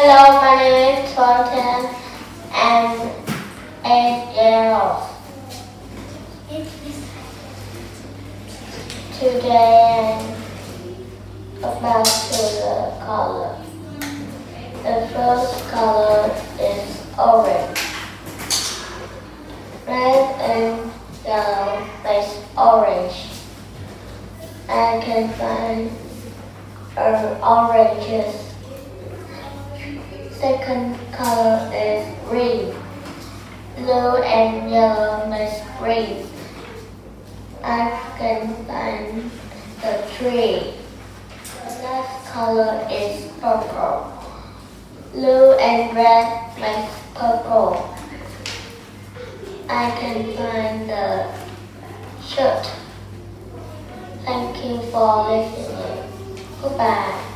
Hello, my name is Fontaine and eight years. Today I'm about to the color. The first color is orange. Red and yellow makes orange. I can find uh, oranges. Second color is green. Blue and yellow makes green. I can find the tree. The last color is purple. Blue and red makes purple. I can find the shirt. Thank you for listening. Goodbye.